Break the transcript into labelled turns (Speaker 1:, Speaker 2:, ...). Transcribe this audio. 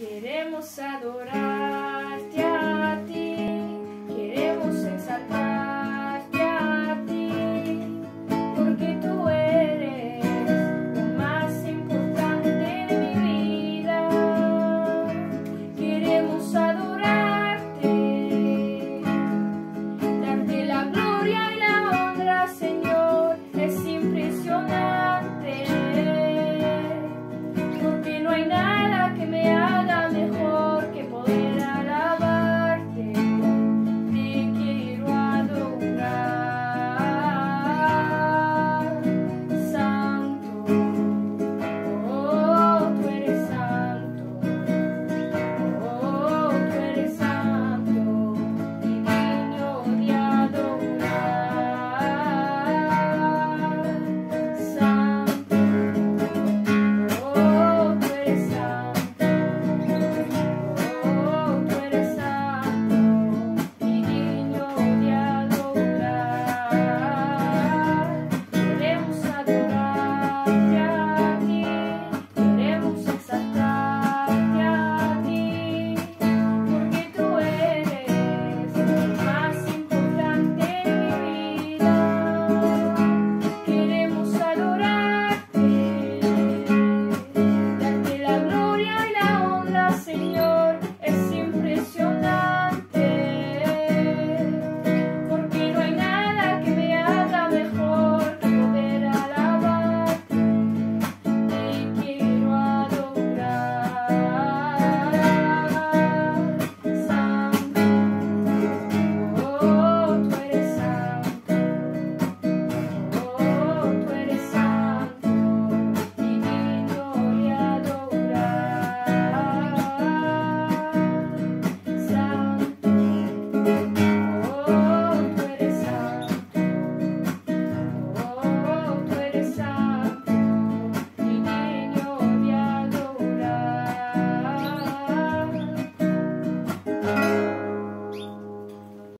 Speaker 1: queremos adorar.